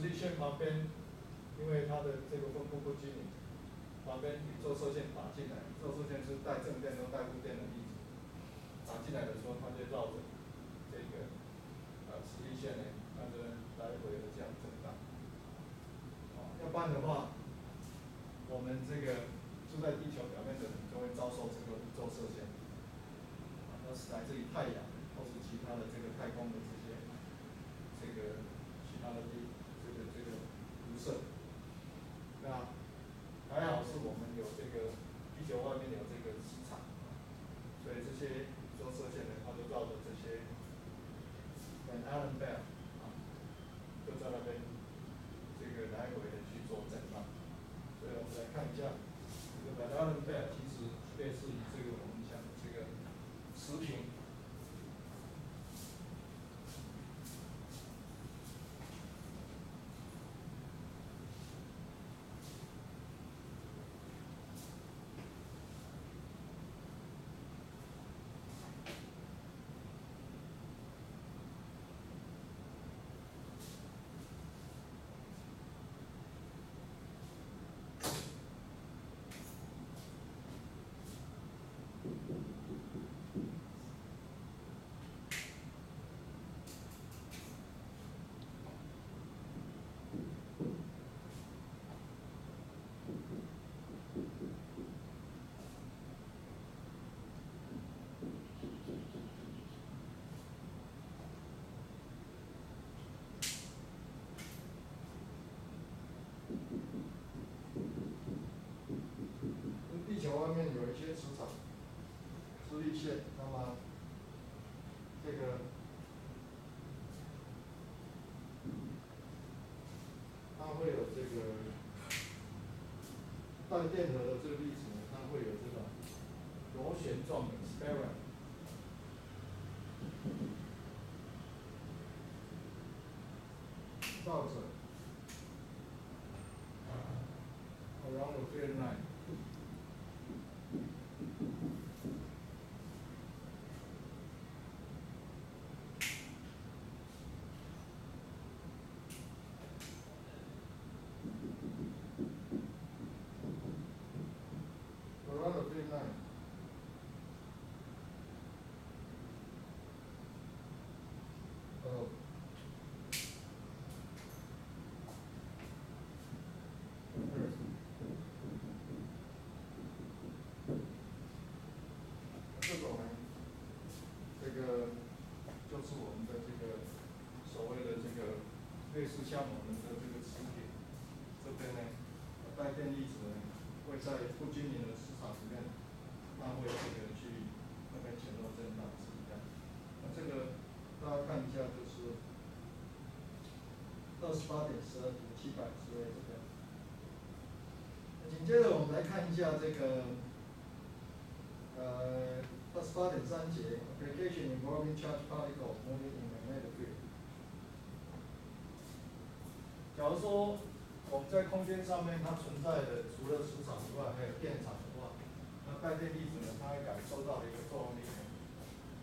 磁力线旁边，因为它的这个分布不均匀，旁边宇宙射线打进来，宇宙射线是带正电跟带负电的粒子，打进来的时候，它就绕着这个呃磁力线呢，它就来回的这样震荡。啊，要不然的话，我们这个住在地球表面的人就会遭受这个宇宙射线，啊，那是来自于太阳或是其他的这个太空的这些这个其他的地这个这个辐射。那还好是我们有这个地球外面有这个磁场，所以这些宇宙射线呢，它就绕着这些 Van Allen belt 啊，就在那边这个来回的去做震荡。所以我们来看一下，这个 Van Allen belt 其实类似于这个我们讲的这个磁频。地球外面磁场，磁力线，那么这个它会有这个带电荷的这个粒子呢，它会有这种螺旋状的 spiral。绕着 around the field line。哦。这种呢，这个就是我们的这个所谓的这个类似像我们的这个磁铁，这边呢带电粒子会在不均匀的磁场里面，它会这个去那边前后震荡是这样。那这个大家看一下就是二十八点十二度七百之类这个。紧接着我们来看一下这个呃二十八点三节 application involving charged particles moving in magnetic field。假如说我们在空间上面它存在的除了磁场之外，还有电场的话，那带电粒子呢，它会感受到的一个作用力呢，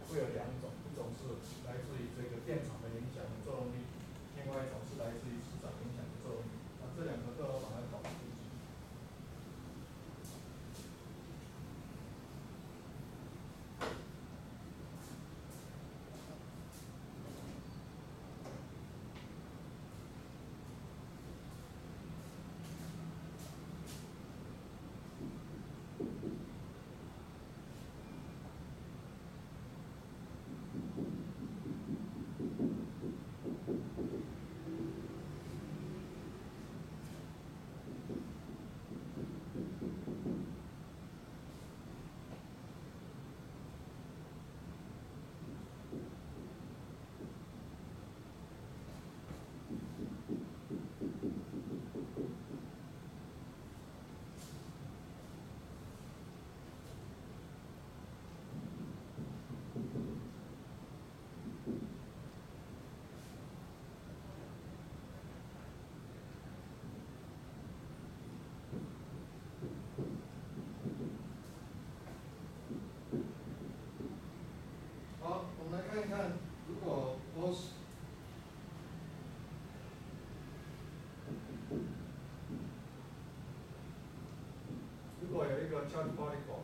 会有两种，一种是来自于这个电场的影响的作用力，另外一种是来自于市场影响的作用，那这两个都要把叫你抱一口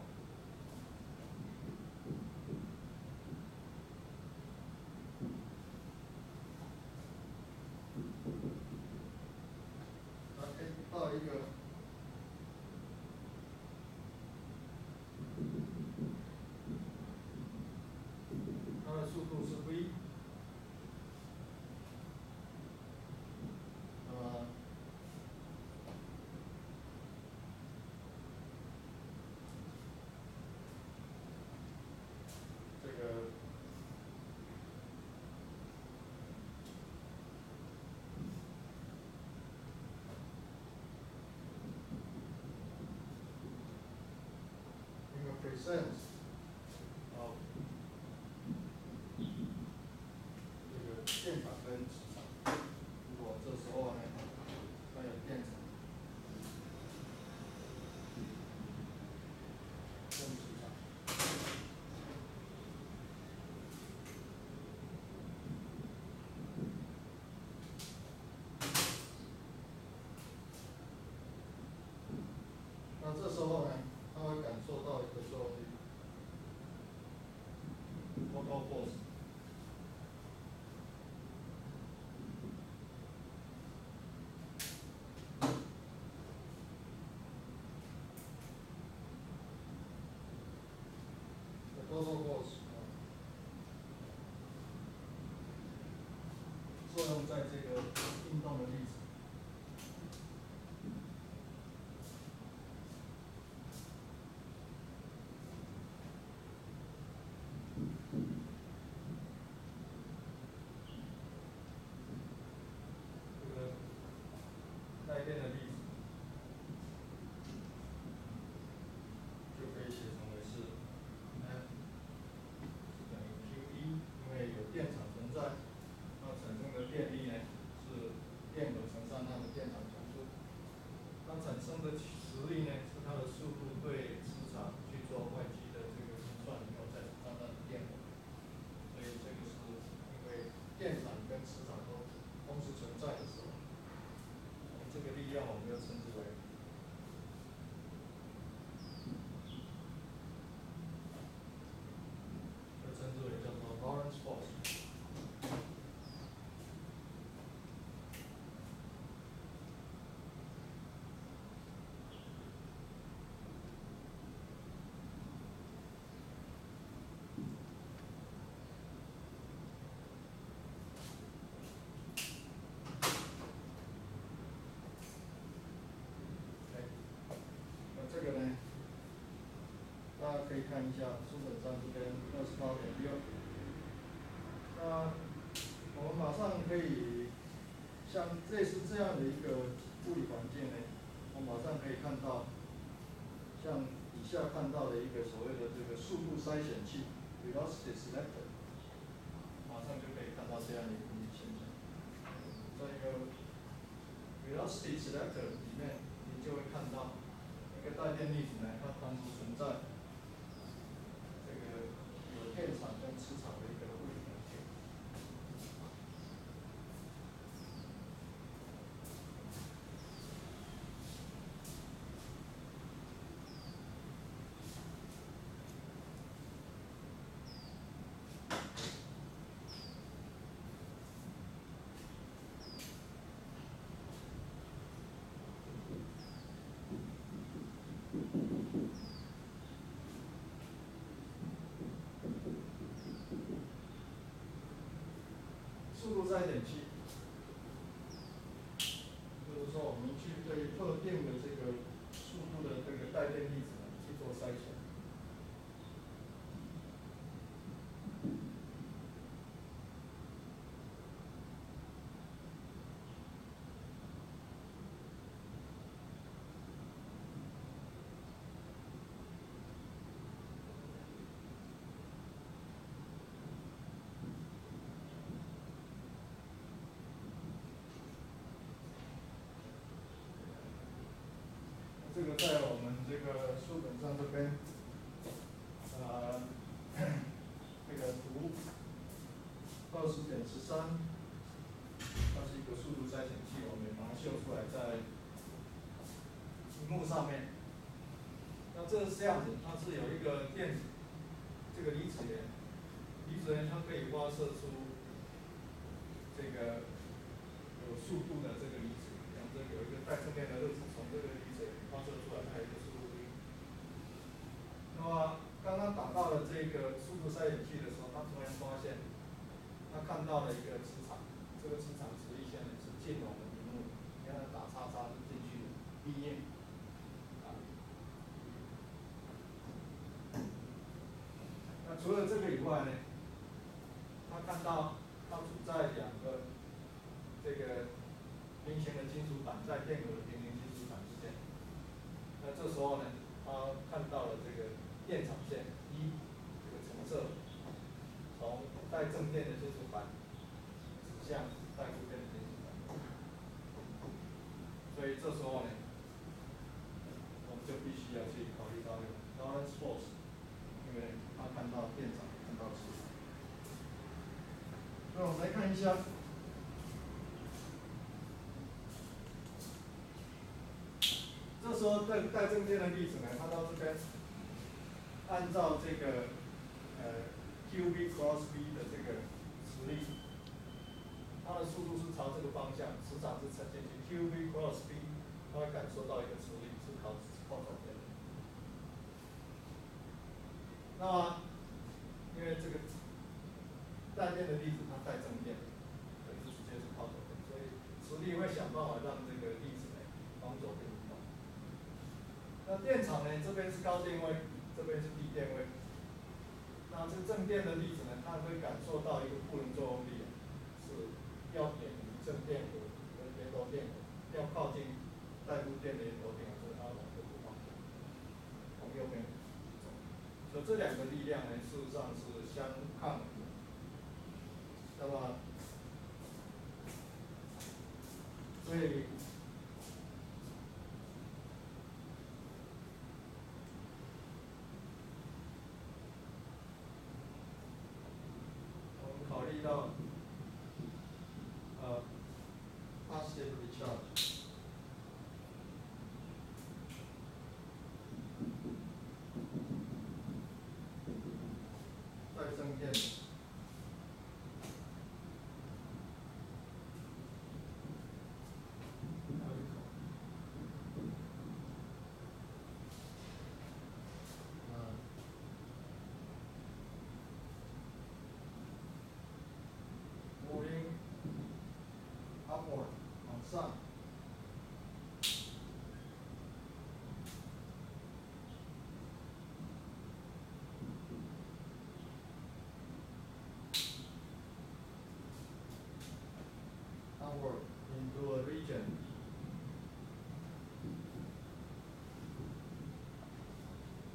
一个 presence。好，这个电场跟磁场，如果这时候呢，它有电场跟磁场。那这时候呢，它会感受到一个作用力，total force。做过许可，作用在这个。它产生的实力呢是它的速度对磁场去做外积的这个运算以后再乘上它的电荷。所以这个是因为电场跟磁场都同时存在的时候，我们这个力量我们就称之为，就称之为叫做 Lorentz force。哎，那这个呢，大家可以看一下书本上这边二十八点六。那我们马上可以像类似这样的一个物理环境呢，我马上可以看到，像以下看到的一个所谓的这个速度筛选器 （velocity selector），马上就可以看到这样的一个物理现象。在一个 velocity selector 里面，你就会看到一个带电粒子呢，它同时存在这个有电场跟磁场的一个物理环境。速度筛选器，就是说我们去对特定的这个速度的这个带电粒子呢去做筛选。这个在我们这个书本上这边，呃，这个图二十点十三，它是一个速度筛选器，我们把它秀出来在屏幕上面。那这这是这样子，它是有一个电子，这个离子源，离子源它可以发射出这个有速度的这个离子，然后这有一个带正电的热子从这个离子发射出来，它有一个速度率。那么刚刚打到了这个速度筛选器的时候，他突然发现，他看到了一个磁场，这个磁场磁力线呢是进入我们屏幕，你看它打叉叉是进去的，低音。那除了这个以外呢，他看到他处在两个这个平行的金属板在电流的平行金属板之间。那这时候呢，他看到了这个电场线一这个橙色，从带正电的金属板指向带负电的金属板。所以这时候呢，我们就必须要去考虑到这个 balance force，因为他看到店长，看到磁场。那我们来看一下，这时候带带证件的例子呢，它到这边，按照这个呃 Q V cross V 的这个磁力，它的速度是朝这个方向，磁场是呈现去 Q V cross V，它会感受到一个磁力是靠靠左边的。那么，因为这个带电的粒子它带正电，所以直接是靠左边，所以磁力会想办法让这个粒子呢往左边移动。那电场呢，这边是高电位，这边是低电位。那这正电的粒子呢，它会感受到一个布伦作用力，是要远离正电荷和源头电荷，要靠近带负电的源头电荷，所以它往这个方向，往右边。所以这两个力量呢，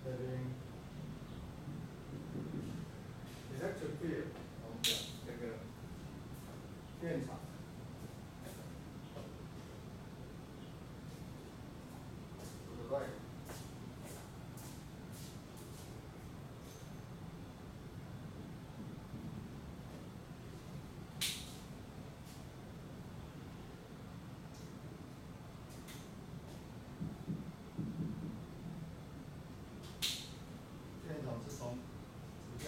living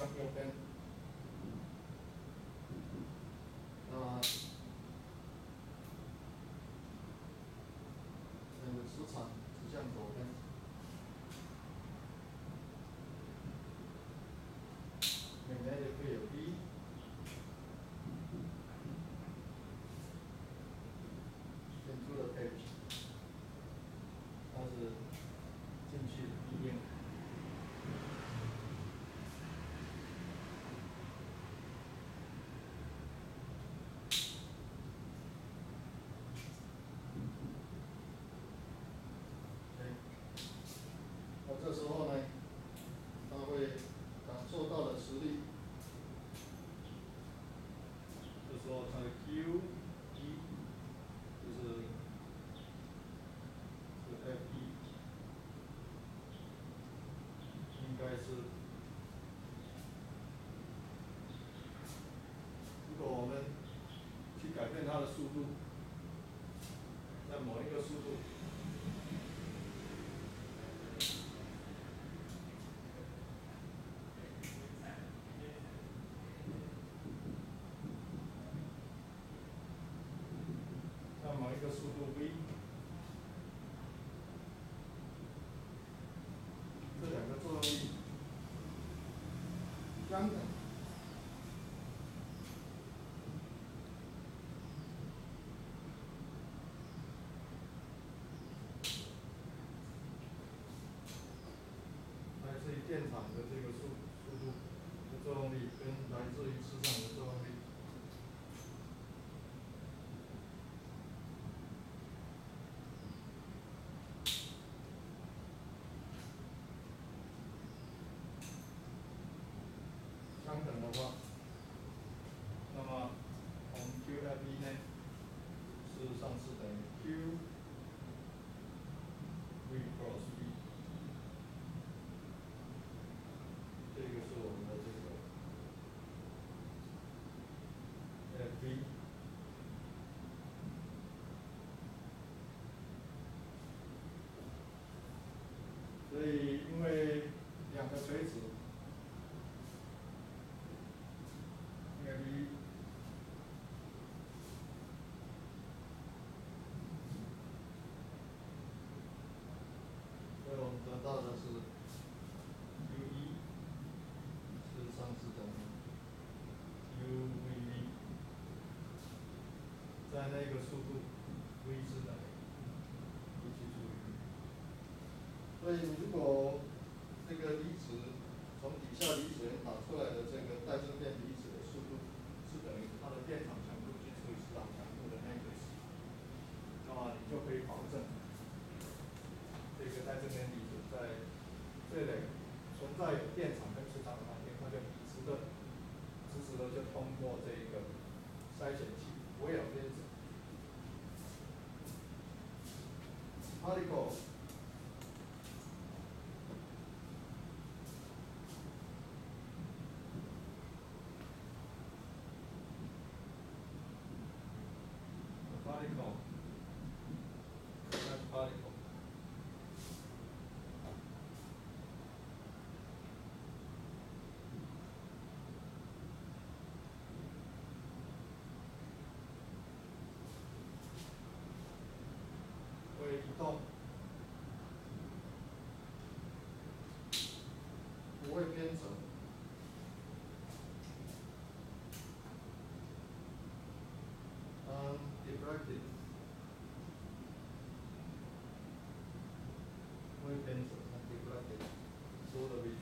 jump rope in. 是，如果我们去改变它的速度，在某一个速度。相等。来自于电场的这个速速度的作用力，跟来自于磁场的作用力。相等的话，那么我们 Q F E 呢，事实上是等于 Q V cross B，这个是我们的这个 F V。所以因为两个垂直。F 一所以我们得到的。是 U 一事实上是等于 U V B，在那个速度 V 是等于，你记住 V，所以如果这个离下离子源导出来的这个带正电离子的速度是等于它的电场强度去除以磁场强度的那个，那么你就可以保证这个带正电离子在这类存在有电场跟磁场的环境，它就直的直直的就通过这个筛选器，不会有偏折。particle particle charged particle 会移动，不会偏折。当 diffracted 不会偏折当 diffracted 所有的位置。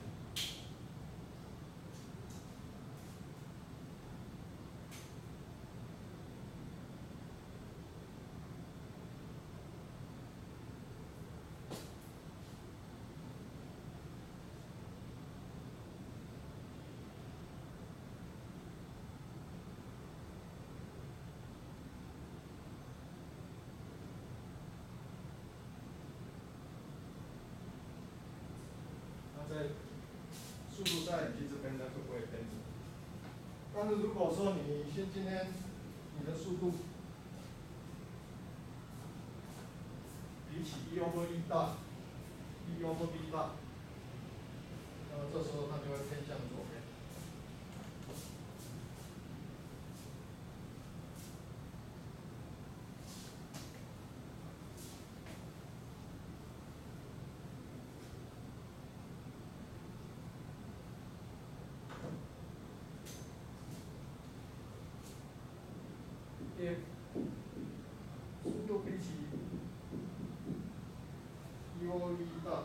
那在速度在你这边呢会不会偏折？但是如果说你先今天你的速度比起 E over E 大，E over V 大，那么这时候它就会偏向左边。If 速度比起 E over V 大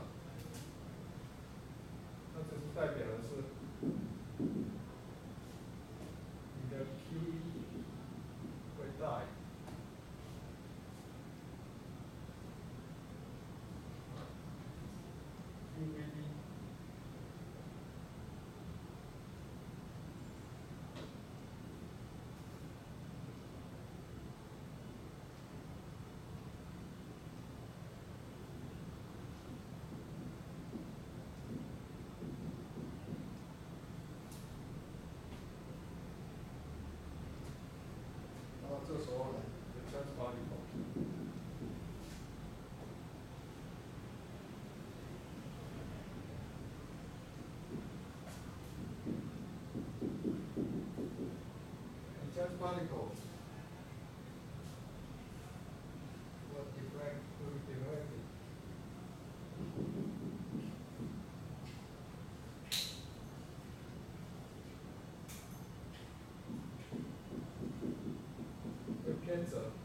Vincenzo.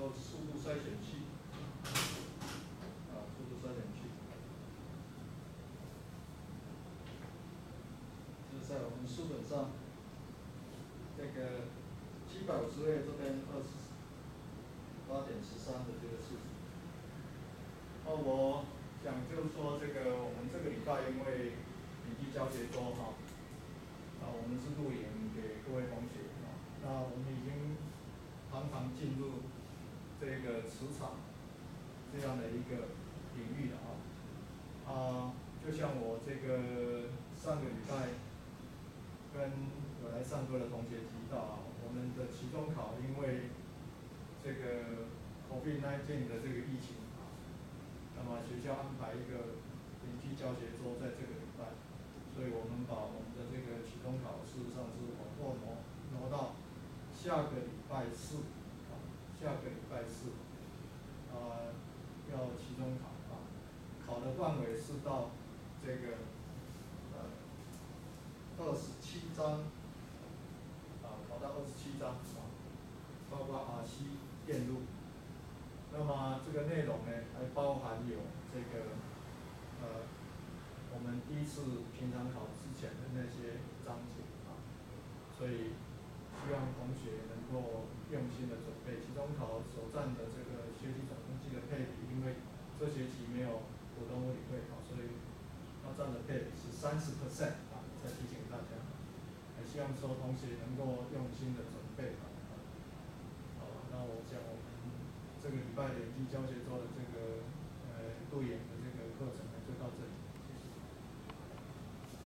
做速度筛选器。啊，速度筛选器。就是在我们书本上，这个七百五十页这边二十八点十三的这个式子。哦，我想就是说这个我们这个礼拜因为笔记教学周哈，啊我们是录影给各位同学啊，那我们已经常常进入这个磁场这样的一个领域的啊。啊，就像我这个上个礼拜跟有来上课的同学提到啊，我们的期中考因为这个 COVID nineteen 的这个疫情啊，那么学校安排一个笔记教学周在这个礼拜，所以我们把我们的这个期中考事实上是往后挪挪到下个礼拜四，下个礼拜四啊要期中考啊，考的范围是到这个呃二十七章啊考到二十七章啊，包括 R C 电路，那么这个内容呢还包含有这个呃我们第一次平常考之前的那些章节啊，所以希望同学能够用心的准备期中考所占的这个学习总成绩的配比，因为这学期没有普通物理会考，所以它占的配比是三十 percent 啊，再提醒大家，也希望说同学能够用心的准备啊。好，那我讲我们这个礼拜的以及教学周的这个呃路演的这个课程呢就到这里。